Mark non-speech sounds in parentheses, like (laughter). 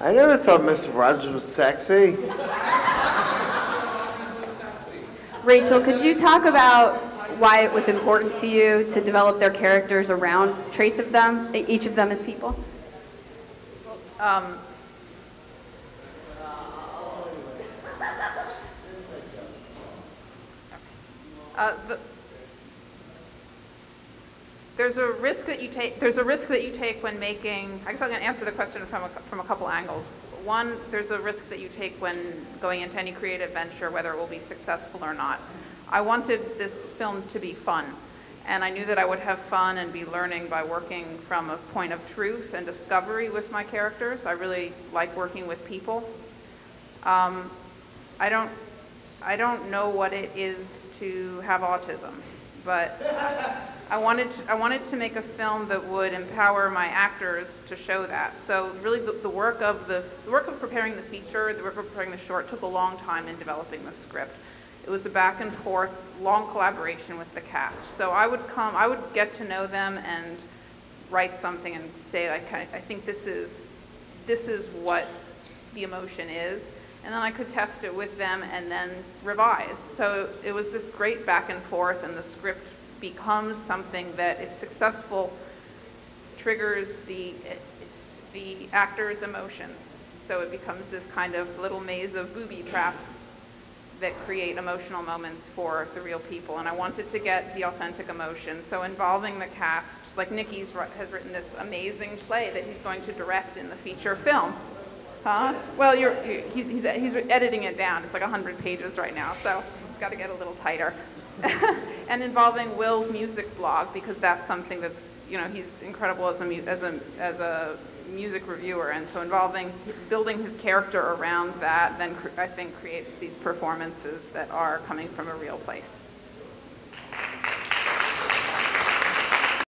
I never thought Mr. Rogers was sexy. Rachel, could you talk about why it was important to you to develop their characters around traits of them, each of them as people? Um, uh, the, there's a risk that you take. There's a risk that you take when making. I guess I'm going to answer the question from a, from a couple angles. One, there's a risk that you take when going into any creative venture, whether it will be successful or not. I wanted this film to be fun, and I knew that I would have fun and be learning by working from a point of truth and discovery with my characters. I really like working with people. Um, I don't, I don't know what it is to have autism, but I wanted to, I wanted to make a film that would empower my actors to show that. So really, the, the work of the, the work of preparing the feature, the work of preparing the short, took a long time in developing the script. It was a back and forth, long collaboration with the cast. So I would come, I would get to know them and write something and say, I, I think this is, this is what the emotion is and then I could test it with them and then revise. So it was this great back and forth, and the script becomes something that, if successful, triggers the, the actor's emotions. So it becomes this kind of little maze of booby traps that create emotional moments for the real people. And I wanted to get the authentic emotion. So involving the cast, like Nikki's has written this amazing play that he's going to direct in the feature film. Huh? Well, you're, he's, he's, he's editing it down. It's like 100 pages right now, so it's got to get a little tighter. (laughs) and involving Will's music blog, because that's something that's, you know, he's incredible as a, as a, as a music reviewer. And so involving, building his character around that, then I think creates these performances that are coming from a real place.